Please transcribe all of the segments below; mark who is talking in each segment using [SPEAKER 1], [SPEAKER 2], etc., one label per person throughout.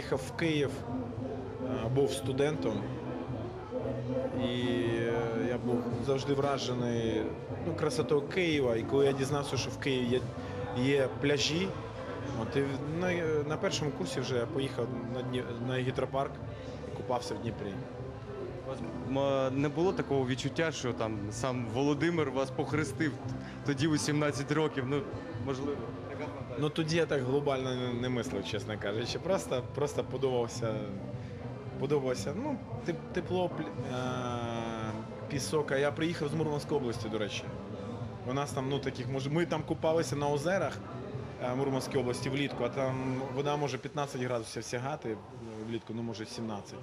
[SPEAKER 1] Їхав в Київ, е, був студентом, і е, я був завжди вражений ну, красотою Києва. І коли я дізнався, що в Києві є, є пляжі, от, і на, на першому курсі вже я поїхав на, Дні, на гідропарк і купався в Дніпрі.
[SPEAKER 2] Не було такого відчуття, що там сам Володимир вас похрестив тоді у 17 років. Ну, можливо.
[SPEAKER 1] Ну тоді я так глобально не, мислив, чесно кажучи. Просто, просто подобався. Подобався. Ну, тепло, пл- е, пісок. Я приїхав з Мурманської області, до речі. У нас там, ну таких, може, ми там купалися на озерах е, Мурманської області влітку, а там вода може 15 градусів сягати влітку, ну може 17.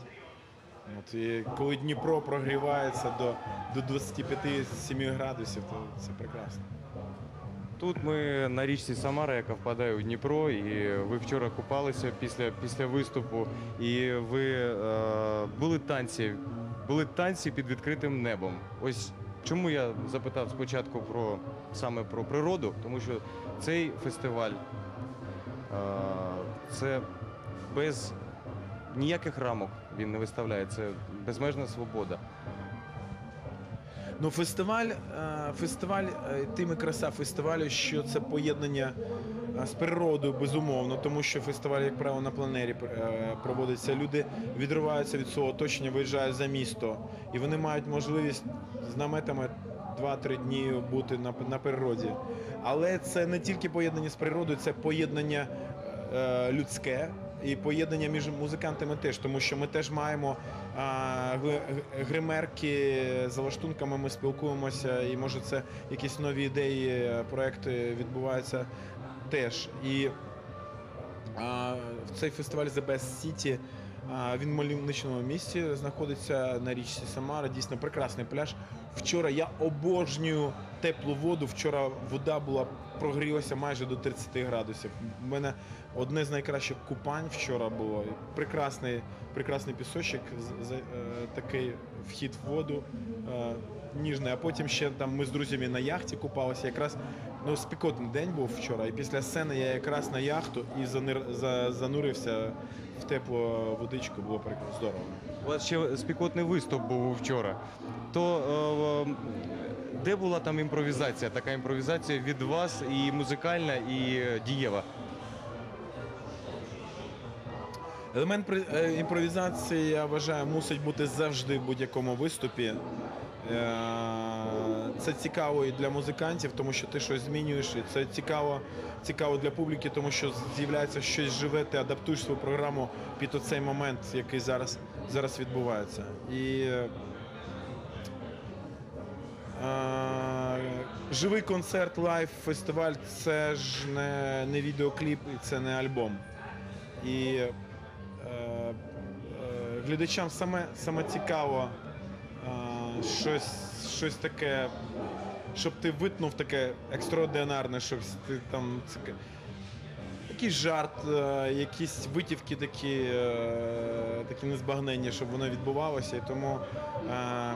[SPEAKER 1] От, і коли Дніпро прогрівається до, до 25-7 градусів, то це прекрасно.
[SPEAKER 2] Тут ми на річці Самара, яка впадає у Дніпро, і ви вчора купалися після, після виступу, і ви е, були танці, були танці під відкритим небом. Ось чому я запитав спочатку про саме про природу, тому що цей фестиваль е, це без ніяких рамок він не виставляє, це безмежна свобода.
[SPEAKER 1] Ну, фестиваль, е, фестиваль, е, тим і краса фестивалю, що це поєднання е, з природою, безумовно, тому що фестиваль, як правило, на планері проводиться. Люди відриваються від свого оточення, виїжджають за місто, і вони мають можливість з наметами 2-3 дні бути на, на природі. Але це не тільки поєднання з природою, це поєднання е, людське. І поєднання між музикантами теж, тому що ми теж маємо гримерки за лаштунками. Ми спілкуємося, і може це якісь нові ідеї, проекти відбуваються теж. І цей фестиваль The Best City. Він в мальовничному місці знаходиться на річці Самара. Дійсно прекрасний пляж. Вчора я обожнюю теплу воду. Вчора вода була прогрілася майже до 30 градусів. У мене одне з найкращих купань вчора було. Прекрасний, прекрасний пісочок, е, такий вхід в воду е, ніжний. А потім ще там ми з друзями на яхті купалися. Якраз ну, спекотний день був вчора. І після сцени я якраз на яхту і занир, за, занурився в теплу водичку. Було прекрасно здорово.
[SPEAKER 2] У вас ще спікотний виступ був вчора. То е, де була там імпровізація? Така імпровізація від вас і музикальна, і е, дієва.
[SPEAKER 1] Елемент е, імпровізації, я вважаю, мусить бути завжди в будь-якому виступі. Е, Це цікаво і для музикантів, тому що ти щось змінюєш, і це цікаво, цікаво для публіки, тому що з'являється щось живе, ти адаптуєш свою програму під оцей момент, який зараз, зараз відбувається. І е, живий концерт, live, фестиваль це ж не, не відеокліп і це не альбом. І е, е, глядачам саме, саме цікаво е, щось, щось таке, щоб ти витнув таке екстраординарне, щоб ти там ціка- якийсь жарт, е, якісь витівки такі, е, такі незбагненні, щоб воно відбувалося. І тому е,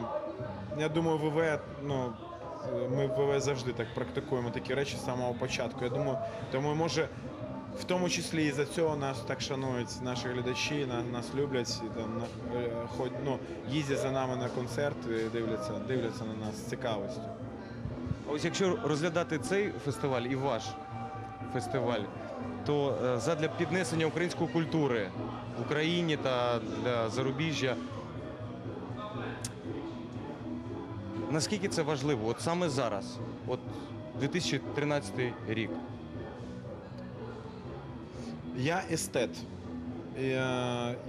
[SPEAKER 1] я думаю, ВВ, ну. Ми в ВВ завжди так практикуємо такі речі з самого початку. Я думаю, тому може в тому числі і за цього нас так шанують наші глядачі, на- нас люблять, і там на- е, хоч ну їздять за нами на концерти, дивляться, дивляться на нас з цікавістю.
[SPEAKER 2] Ось якщо розглядати цей фестиваль і ваш фестиваль, то е, задля піднесення української культури в Україні та для зарубіжжя. Наскільки це важливо? От саме зараз, от 2013 рік.
[SPEAKER 1] Я естет.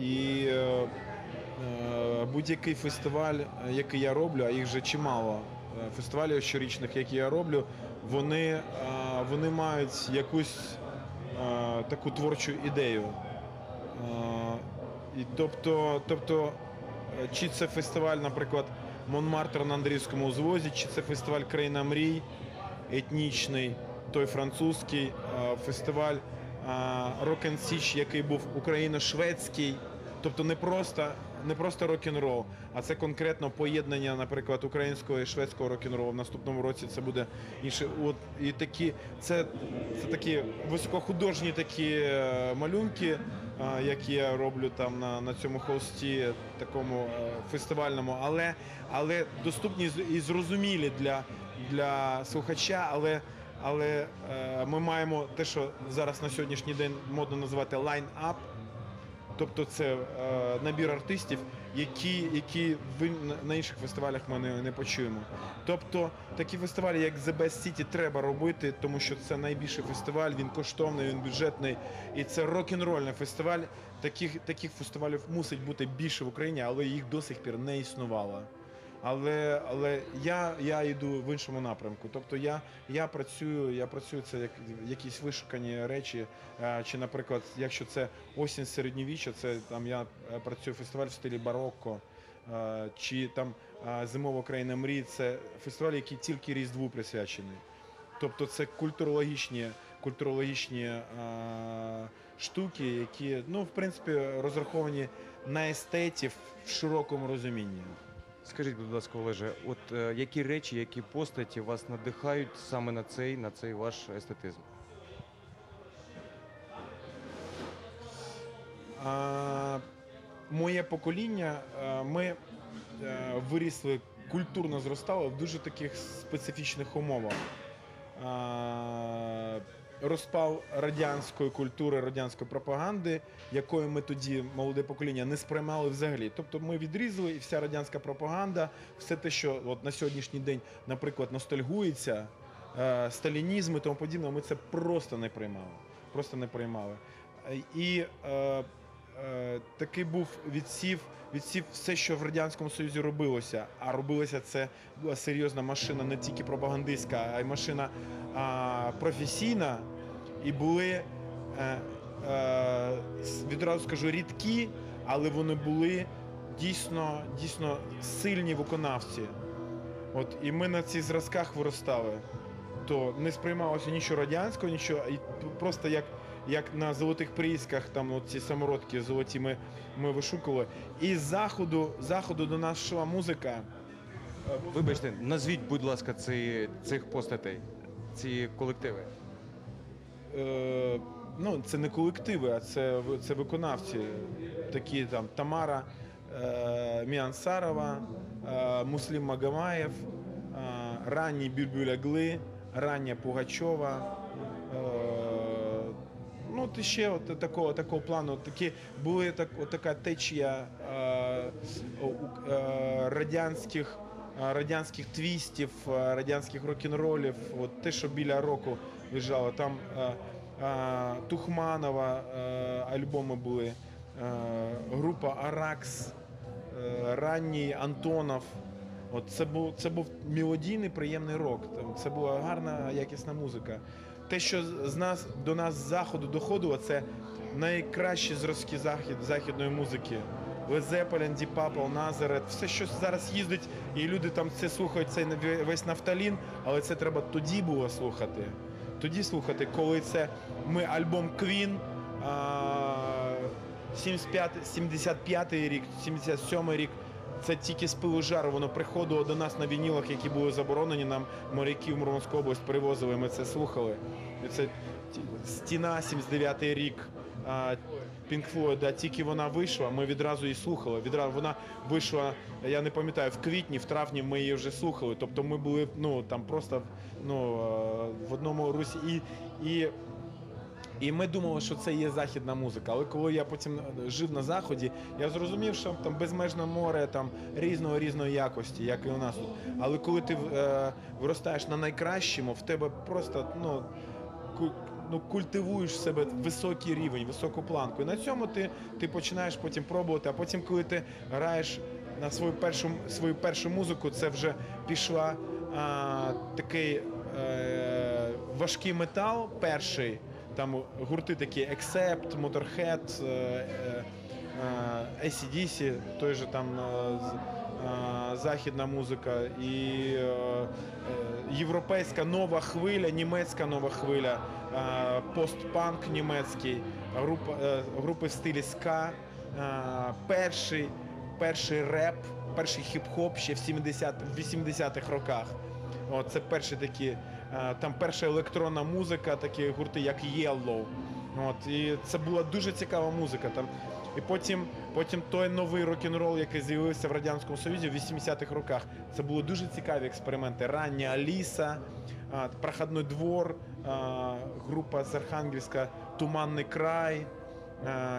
[SPEAKER 1] І е, е, будь-який фестиваль, який я роблю, а їх вже чимало е, фестивалів щорічних, які я роблю, вони, вони мають якусь таку творчу ідею. І тобто, тобто, чи це фестиваль, наприклад, Монмартр на Андріївському узвозі, чи це фестиваль Країна мрій, етнічний, той французький е, фестиваль Рок Січ, який був україно-шведський, Тобто не просто, не просто рок-н-рол, а це конкретно поєднання, наприклад, українського і шведського рок-н-ролу. В наступному році це буде інше. От і такі, це, це такі високохудожні такі е, малюнки, е, які я роблю там на, на цьому холсті, такому е, фестивальному, але, але доступні і зрозумілі для, для слухача, але. Але е, ми маємо те, що зараз на сьогоднішній день модно називати line-up, Тобто це е, набір артистів, які, які ви на інших фестивалях ми не, не почуємо. Тобто такі фестивалі, як The Best City, треба робити, тому що це найбільший фестиваль, він коштовний, він бюджетний. І це рок-н-рольний фестиваль. Таких, таких фестивалів мусить бути більше в Україні, але їх до сих пір не існувало. Але, але я, я йду в іншому напрямку. Тобто я, я працюю, я працюю це як якісь вишукані речі. Е, Чи, наприклад, якщо це осінь середньовіччя, це там я е, працюю фестиваль в стилі барокко. Е, Чи там зимова країна мрій, це фестиваль, який тільки Різдву присвячений. Тобто це культурологічні, культурологічні е, штуки, які, ну, в принципі, розраховані на естетів в широкому розумінні.
[SPEAKER 2] Скажіть, будь ласка, Олеже, от е, які речі, які постаті вас надихають саме на цей, на цей ваш естетизм?
[SPEAKER 1] А, моє покоління, а, ми е, вирісли, культурно зростали в дуже таких специфічних умовах. А, розпал радянської культури, радянської пропаганди, якою ми тоді, молоде покоління, не сприймали взагалі. Тобто ми відрізали і вся радянська пропаганда, все те, що от на сьогоднішній день, наприклад, ностальгується, е, сталінізм і тому подібне, ми це просто не приймали. Просто не приймали. Е, І е, такий був відсів, відсів все, що в Радянському Союзі робилося. А робилося це була серйозна машина, не тільки пропагандистська, а й машина а, професійна. І були, е, е, відразу скажу, рідкі, але вони були дійсно, дійсно сильні виконавці. От, і ми на цих зразках виростали. То не сприймалося нічого радянського, нічого, і просто як, як на золотих приисках, там от ці самородки золоті ми, ми вишукували. І з заходу, заходу до нас йшла музика.
[SPEAKER 2] Вибачте, назвіть, будь ласка, ці, цих постатей, ці колективи.
[SPEAKER 1] Е, ну, це не колективи, а це, це виконавці. Такі там Тамара е, Міансарова, е, Муслім Магомаєв, е, ранній Бюльбюль Агли, рання Пугачова. Е, ну, от ще от такого, такого плану. Такі, були так, от така течія е, е, радянських. е, Радянських твістів, е, радянських рок-н-ролів, от те, що біля року лежало. Там е, е, Тухманова е, альбоми були, е, група Аракс, е, ранній Антонов. От це був це був мелодійний приємний рок. Це була гарна якісна музика. Те, що з- нас до нас з заходу доходило, це найкращі зразки захід, західної музики. Zeppelin, Deep Purple, все, що зараз їздить, і люди там це слухають, цей весь нафталін, але це треба тоді було слухати. Тоді слухати, коли це ми альбом Queen, а, 75, 75 рік, 77-й рік. Це тільки з пилу жару, воно приходило до нас на вінілах, які були заборонені. Нам моряки в Мурманську область привозили, ми це слухали. Це стіна, 79 рік. Pink Floyd, тільки вона вийшла, ми відразу її слухали. Відразу вона вийшла, я не пам'ятаю, в квітні, в травні ми її вже слухали. Тобто ми були ну там просто ну, в одному русі. І, і і ми думали, що це є західна музика. Але коли я потім жив на заході, я зрозумів, що там безмежне море там різного різної якості, як і у нас тут. Але коли ти е, виростаєш на найкращому, в тебе просто ну. Ну, культивуєш в себе високий рівень, високу планку. І на цьому ти, ти починаєш потім пробувати. А потім, коли ти граєш на свою першу, свою першу музику, це вже пішла а, такий е, важкий метал перший. Там гурти такі Accept, Motorhead, е, е, е, ACDC, той же там західна музика і е, е, європейська нова хвиля, німецька нова хвиля, е, постпанк німецький, групи в стилі ска перший, перший реп, перший хіп-хоп ще в 70-80-х роках. От, це перші такі, там перша електронна музика, такі гурти, як Yellow. От, і це була дуже цікава музика. Там. І потім, потім той новий рок-н-рол, який з'явився в Радянському Союзі в 80-х роках. Це були дуже цікаві експерименти. Рання Аліса, а, Проходний двор, група з Архангельська Туманний край,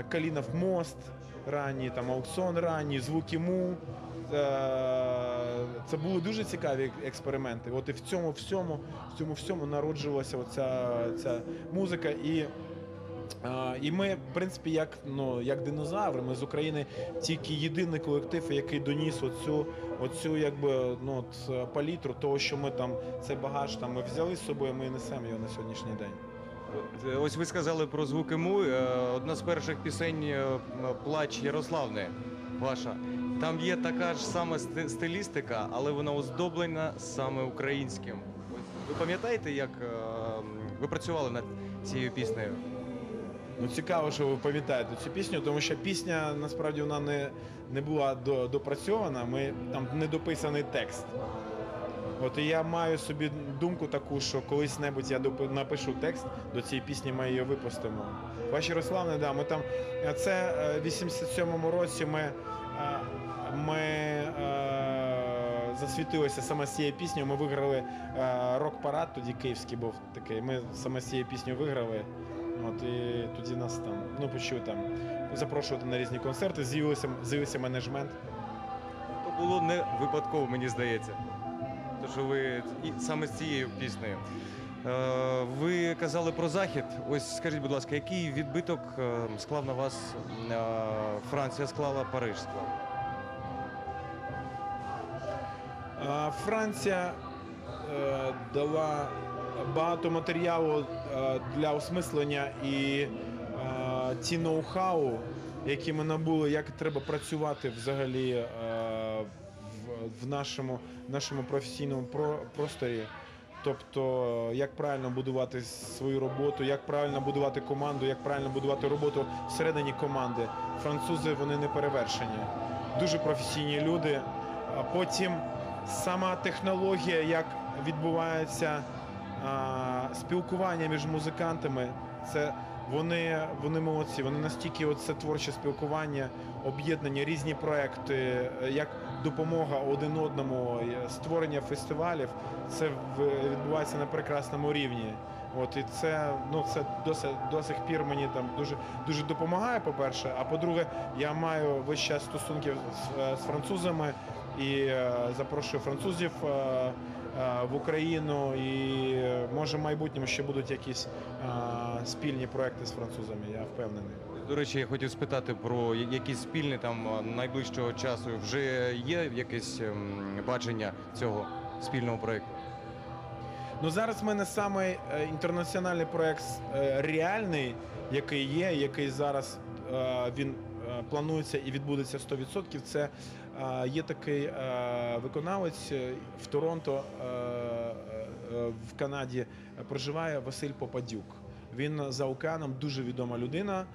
[SPEAKER 1] Калінов мост, ранній, там аукціон ранній, звуки му. Це були дуже цікаві експерименти. От і в цьому всьому, в цьому всьому народжувалася оця ця музика. І і ми, в принципі, як, ну, як динозаври, ми з України тільки єдиний колектив, який доніс оцю, оцю якби, ну, от, палітру того, що ми там цей багаж там, ми взяли з собою, ми несемо його на сьогоднішній день.
[SPEAKER 2] Ось ви сказали про звуки му. Е, Одна з перших пісень е, Плач Ярославни ваша. Там є така ж сама стилістика, але вона оздоблена саме українським. Ви пам'ятаєте, як е, ви працювали над цією піснею?
[SPEAKER 1] Ну, цікаво, що ви пам'ятаєте цю пісню, тому що пісня насправді вона не, не була до, допрацьована, ми, там недописаний текст. От і я маю собі думку таку, що колись небудь я допи- напишу текст до цієї пісні, ми її випустимо. Ваші Руславни, да, ми там. е, Це е, в 87-му році ми, ми е, засвітилися саме з цією піснею. Ми виграли е, рок-парад, тоді київський був такий. Ми саме з цією піснею виграли. От і тоді нас там, ну почали там запрошувати на різні концерти, з'явився, з'явився менеджмент.
[SPEAKER 2] То було не випадково, мені здається. То, що ви і саме з цією піснею. Е, ви казали про захід. Ось скажіть, будь ласка, який відбиток е, склав на вас е, Франція склала, Париж склав?
[SPEAKER 1] Франція е, дала багато матеріалу е, для осмислення і е, ті ноу-хау, які ми набули, як треба працювати взагалі в, нашому, нашому професійному просторі. Тобто, як правильно будувати свою роботу, як правильно будувати команду, як правильно будувати роботу всередині команди. Французи вони не перевершені. Дуже професійні люди. А потім сама технологія, як відбувається а, спілкування між музикантами, це вони, вони молодці. Вони настільки це творче спілкування, об'єднання, різні проекти, е, як допомога один одному, створення фестивалів. Це відбувається на прекрасному рівні. От і це ну це досить до сих пір мені там дуже дуже допомагає. По-перше, а по-друге, я маю весь час стосунків з, е, з французами і е, запрошую французів е, е, в Україну. І може в майбутньому ще будуть якісь спільні проекти з французами. Я впевнений.
[SPEAKER 2] До речі, я хотів спитати про якісь спільні там найближчого часу. Вже є якесь ем, бачення цього спільного проєкту?
[SPEAKER 1] Ну зараз в мене саме інтернаціональний проект реальний, який є, який зараз він планується і відбудеться 100%. Це є такий е, виконавець е, в Торонто е, в Канаді проживає Василь Попадюк. Він за океаном дуже відома людина.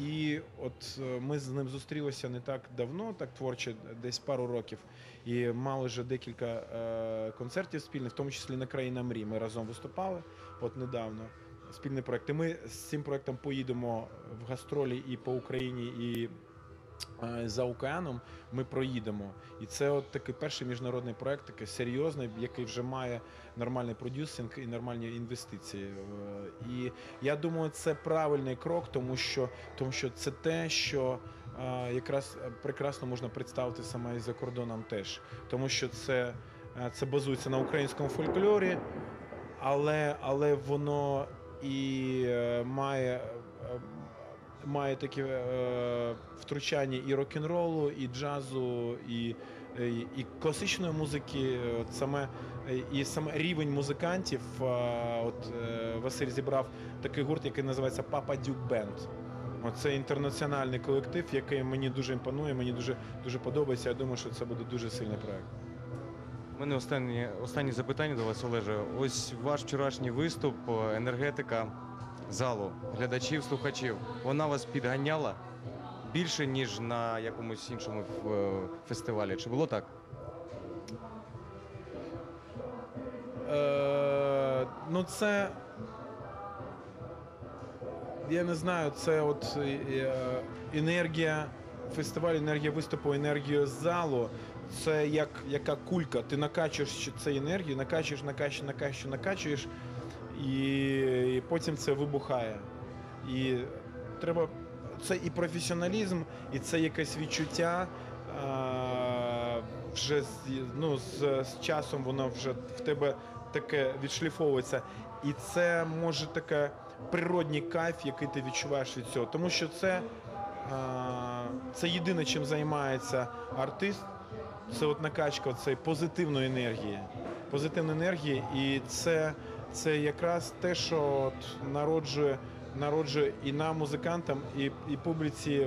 [SPEAKER 1] І от ми з ним зустрілися не так давно, так творче, десь пару років, і мали вже декілька концертів спільних, в тому числі на країна мрій. Ми разом виступали от недавно. Спільний проект. І ми з цим проектом поїдемо в гастролі і по Україні, і за океаном ми проїдемо. І це от такий перший міжнародний проект, такий серйозний, який вже має нормальний продюсинг і нормальні інвестиції. Е, І я думаю, це правильний крок, тому що, тому що це те, що е, якраз прекрасно можна представити саме і за кордоном теж. Тому що це, е, це базується на українському фольклорі, але, але воно і е, має. Е, Має такі е, втручання і рок-н-ролу, і джазу, і, і, і класичної музики. От саме і саме рівень музикантів. е, От е, Василь зібрав такий гурт, який називається Папа Дюк Бенд. Це інтернаціональний колектив, який мені дуже імпонує, мені дуже дуже подобається. Я думаю, що це буде дуже сильний проект.
[SPEAKER 2] У мене останнє, останнє запитання до вас, Олеже. Ось ваш вчорашній виступ, е, енергетика. Залу, глядачів, слухачів, вона вас підганяла більше, ніж на якомусь іншому е, фестивалі. Чи було так?
[SPEAKER 1] Е, ну, це. Я не знаю, це от е, енергія фестивалю, енергія виступу, енергія залу. Це як яка кулька. Ти накачуєш цю енергію, накачуєш, накачуєш, накачуєш, накачуєш, і, і потім це вибухає. І треба. Це і професіоналізм, і це якесь відчуття. А, вже з, ну, з, з часом воно вже в тебе таке відшліфовується. І це може таке природній кайф, який ти відчуваєш від цього. Тому що це, а, це єдине, чим займається артист. Це от накачка цієї позитивної енергії. Позитивної енергії, і це, це якраз те, що от народжує, народжує і нам, музикантам, і, і публіці.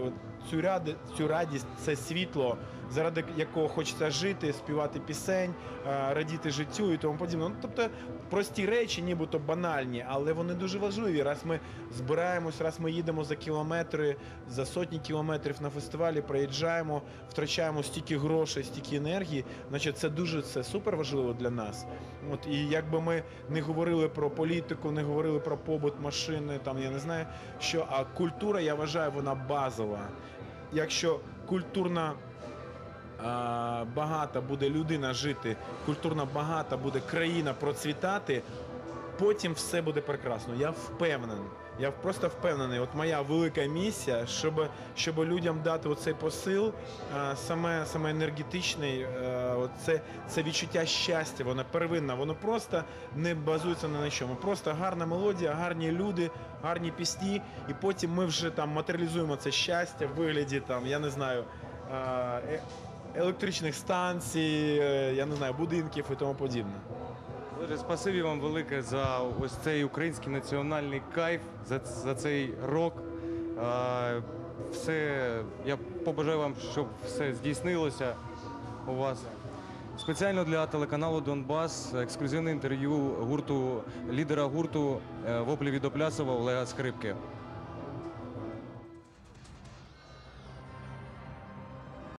[SPEAKER 1] Цю, ради, цю радість, це світло, заради якого хочеться жити, співати пісень, радіти життю і тому подібне. Ну, тобто прості речі, нібито банальні, але вони дуже важливі. Раз ми збираємось, раз ми їдемо за кілометри, за сотні кілометрів на фестивалі, проїжджаємо, втрачаємо стільки грошей, стільки енергії, значить це дуже це супер важливо для нас. От і якби ми не говорили про політику, не говорили про побут машини, там я не знаю що, а культура, я вважаю, вона базова. Якщо культурна багата буде людина жити, культурно багата буде країна процвітати, потім все буде прекрасно. Я впевнений. Я просто впевнений. От моя велика місія, щоб, щоб людям дати оцей посил, саме, саме енергетичний, е, це, це відчуття щастя, воно первинне, воно просто не базується на чому. Просто гарна мелодія, гарні люди, гарні пісні, і потім ми вже там матеріалізуємо це щастя в вигляді там, я не знаю. Електричних станцій, е, я не знаю, будинків і тому подібне.
[SPEAKER 2] Дуже спасибі вам велике за ось цей український національний кайф, за, за цей рок. Все, я побажаю вам, щоб все здійснилося у вас. Спеціально для телеканалу Донбас ексклюзивне інтерв'ю гурту лідера гурту е, Воплі від Олега Скрипки.